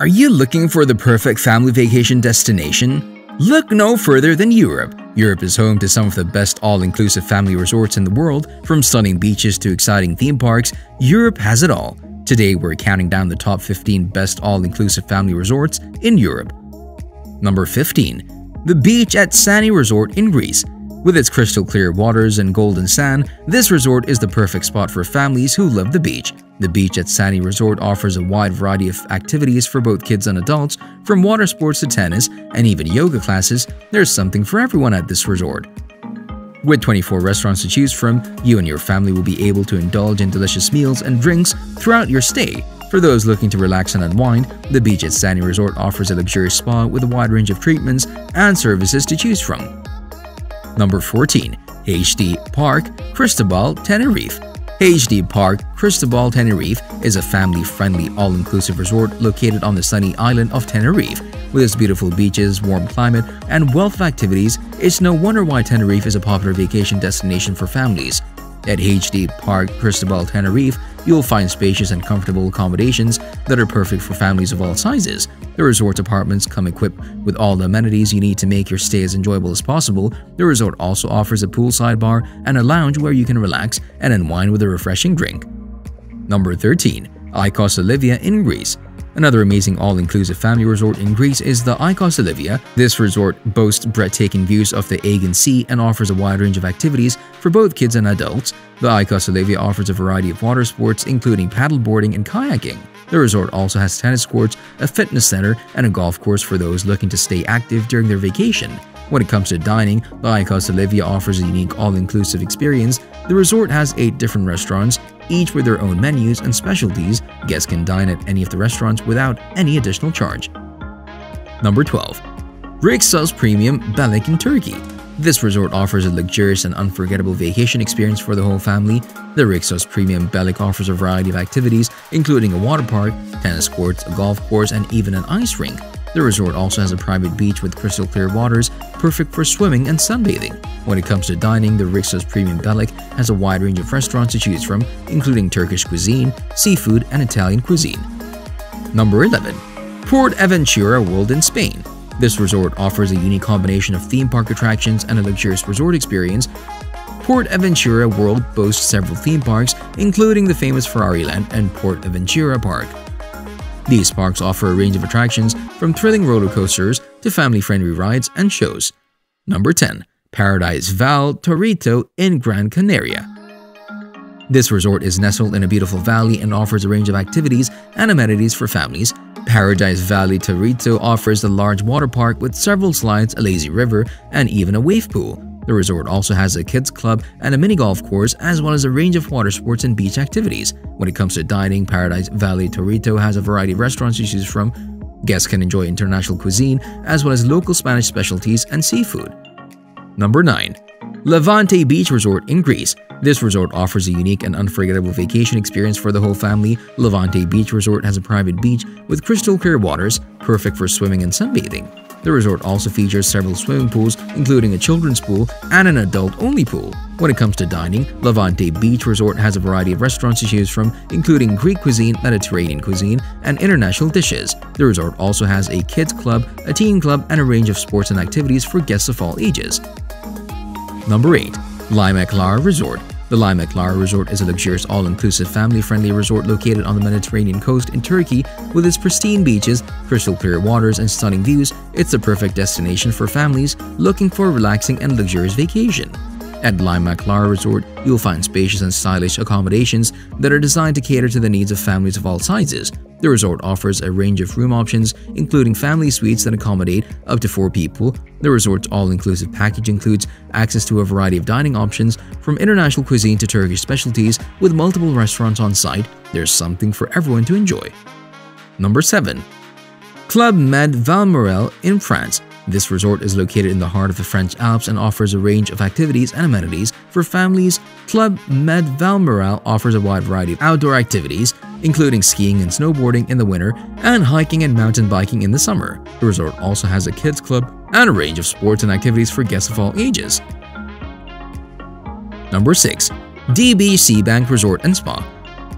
Are you looking for the perfect family vacation destination? Look no further than Europe. Europe is home to some of the best all-inclusive family resorts in the world. From stunning beaches to exciting theme parks, Europe has it all. Today, we're counting down the top 15 best all-inclusive family resorts in Europe. Number 15. The Beach at Sani Resort in Greece with its crystal clear waters and golden sand, this resort is the perfect spot for families who love the beach. The beach at Sani Resort offers a wide variety of activities for both kids and adults, from water sports to tennis and even yoga classes, there's something for everyone at this resort. With 24 restaurants to choose from, you and your family will be able to indulge in delicious meals and drinks throughout your stay. For those looking to relax and unwind, the beach at Sani Resort offers a luxurious spa with a wide range of treatments and services to choose from. Number 14. HD Park, Cristobal, Tenerife HD Park, Cristobal, Tenerife is a family-friendly all-inclusive resort located on the sunny island of Tenerife. With its beautiful beaches, warm climate, and wealth of activities, it's no wonder why Tenerife is a popular vacation destination for families. At HD Park Cristobal Tenerife, you'll find spacious and comfortable accommodations that are perfect for families of all sizes. The resort apartments come equipped with all the amenities you need to make your stay as enjoyable as possible. The resort also offers a poolside bar and a lounge where you can relax and unwind with a refreshing drink. Number 13. Ikos Olivia in Greece Another amazing all-inclusive family resort in Greece is the Ikos Olivia. This resort boasts breathtaking views of the Aegean Sea and offers a wide range of activities for both kids and adults. The Ikos Olivia offers a variety of water sports including paddleboarding and kayaking. The resort also has tennis courts, a fitness center, and a golf course for those looking to stay active during their vacation. When it comes to dining, the Ikos Olivia offers a unique all-inclusive experience. The resort has eight different restaurants, each with their own menus and specialties, guests can dine at any of the restaurants without any additional charge. Number 12. Rixos Premium Belek in Turkey this resort offers a luxurious and unforgettable vacation experience for the whole family. The Rixos Premium Belek offers a variety of activities, including a water park, tennis courts, a golf course, and even an ice rink. The resort also has a private beach with crystal clear waters, perfect for swimming and sunbathing. When it comes to dining, the Rixos Premium Belek has a wide range of restaurants to choose from, including Turkish cuisine, seafood, and Italian cuisine. Number 11. Port Aventura World in Spain This resort offers a unique combination of theme park attractions and a luxurious resort experience. Port Aventura World boasts several theme parks, including the famous Ferrari Land and Port Aventura Park. These parks offer a range of attractions from thrilling roller coasters to family-friendly rides and shows. Number 10. Paradise Valle Taurito in Gran Canaria This resort is nestled in a beautiful valley and offers a range of activities and amenities for families. Paradise Valle Taurito offers a large water park with several slides, a lazy river, and even a wave pool. The resort also has a kids club and a mini golf course as well as a range of water sports and beach activities. When it comes to dining, Paradise Valle Taurito has a variety of restaurants to choose from. Guests can enjoy international cuisine as well as local Spanish specialties and seafood. Number 9. Levante Beach Resort in Greece this resort offers a unique and unforgettable vacation experience for the whole family. Levante Beach Resort has a private beach with crystal clear waters, perfect for swimming and sunbathing. The resort also features several swimming pools, including a children's pool and an adult-only pool. When it comes to dining, Levante Beach Resort has a variety of restaurants to choose from, including Greek cuisine, Mediterranean cuisine, and international dishes. The resort also has a kids club, a teen club, and a range of sports and activities for guests of all ages. Number 8. Limak Lara Resort the Limak Lara Resort is a luxurious all-inclusive family-friendly resort located on the Mediterranean coast in Turkey with its pristine beaches, crystal clear waters, and stunning views. It's the perfect destination for families looking for a relaxing and luxurious vacation. At Limak Lara Resort, you'll find spacious and stylish accommodations that are designed to cater to the needs of families of all sizes. The resort offers a range of room options, including family suites that accommodate up to four people. The resort's all-inclusive package includes access to a variety of dining options, from international cuisine to Turkish specialties, with multiple restaurants on site. There's something for everyone to enjoy. Number 7. Club Med Valmorel in France this resort is located in the heart of the French Alps and offers a range of activities and amenities for families. Club Med Valmorel offers a wide variety of outdoor activities, including skiing and snowboarding in the winter and hiking and mountain biking in the summer. The resort also has a kids club and a range of sports and activities for guests of all ages. Number 6. DB Seabank Resort and Spa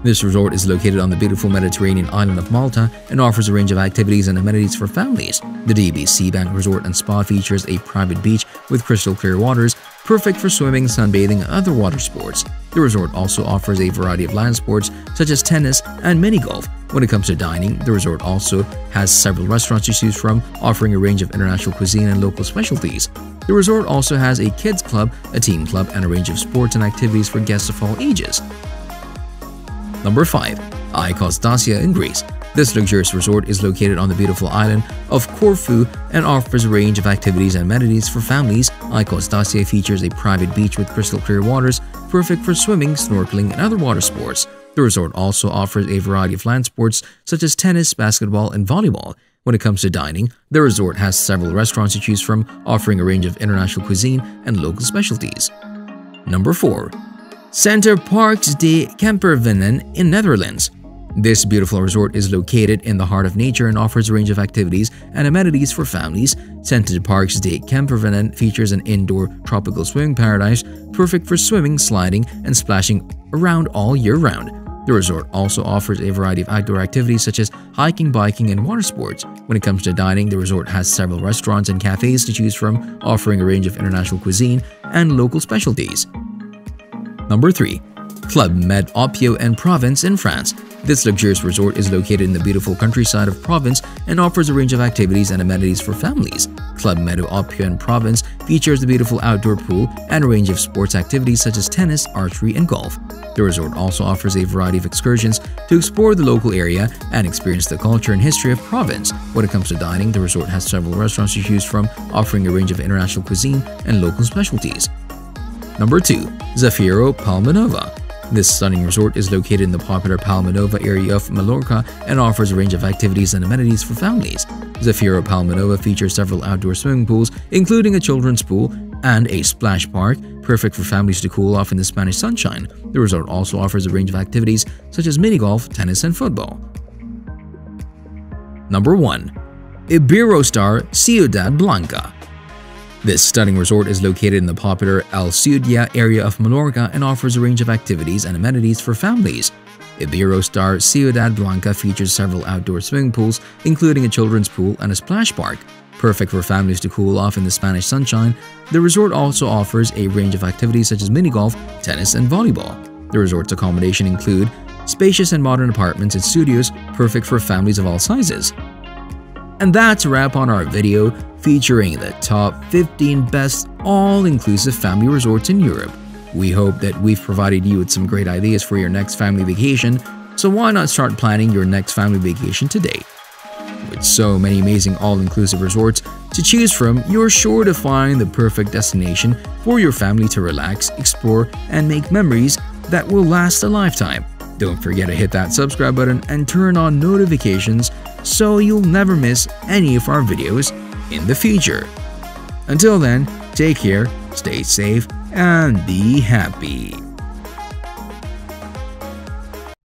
This resort is located on the beautiful Mediterranean island of Malta and offers a range of activities and amenities for families. The DB Seabank Resort and Spa features a private beach with crystal clear waters, perfect for swimming, sunbathing, and other water sports. The resort also offers a variety of land sports such as tennis and mini golf. When it comes to dining, the resort also has several restaurants to choose from, offering a range of international cuisine and local specialties. The resort also has a kids club, a team club, and a range of sports and activities for guests of all ages. Number 5. Ikos Dassia in Greece. This luxurious resort is located on the beautiful island of Corfu and offers a range of activities and amenities for families. Ikos Dassia features a private beach with crystal clear waters, perfect for swimming, snorkeling, and other water sports. The resort also offers a variety of land sports such as tennis, basketball, and volleyball. When it comes to dining, the resort has several restaurants to choose from, offering a range of international cuisine and local specialties. Number 4. Center Parcs de Kempervennen in Netherlands. This beautiful resort is located in the heart of nature and offers a range of activities and amenities for families. Center Parcs de Kempervennen features an indoor tropical swimming paradise perfect for swimming, sliding, and splashing around all year round. The resort also offers a variety of outdoor activities such as hiking, biking, and water sports. When it comes to dining, the resort has several restaurants and cafes to choose from, offering a range of international cuisine and local specialties. Number 3. Club Med Opio en Provence in France. This luxurious resort is located in the beautiful countryside of Provence and offers a range of activities and amenities for families. Club Med Opio in Provence features a beautiful outdoor pool and a range of sports activities such as tennis, archery, and golf. The resort also offers a variety of excursions to explore the local area and experience the culture and history of Provence. When it comes to dining, the resort has several restaurants to choose from, offering a range of international cuisine and local specialties. Number 2. Zafiro Palmanova this stunning resort is located in the popular Palmanova area of Mallorca and offers a range of activities and amenities for families. Zafiro Palmanova features several outdoor swimming pools, including a children's pool and a splash park, perfect for families to cool off in the Spanish sunshine. The resort also offers a range of activities such as mini golf, tennis, and football. Number 1. Iberostar Ciudad Blanca this stunning resort is located in the popular Alcudia area of Mallorca and offers a range of activities and amenities for families. Iberostar Ciudad Blanca features several outdoor swimming pools, including a children's pool and a splash park. Perfect for families to cool off in the Spanish sunshine, the resort also offers a range of activities such as mini golf, tennis, and volleyball. The resort's accommodation include spacious and modern apartments and studios perfect for families of all sizes. And that's a wrap on our video featuring the top 15 best all-inclusive family resorts in Europe. We hope that we've provided you with some great ideas for your next family vacation, so why not start planning your next family vacation today? With so many amazing all-inclusive resorts to choose from, you're sure to find the perfect destination for your family to relax, explore, and make memories that will last a lifetime. Don't forget to hit that subscribe button and turn on notifications so you'll never miss any of our videos in the future. Until then, take care, stay safe, and be happy.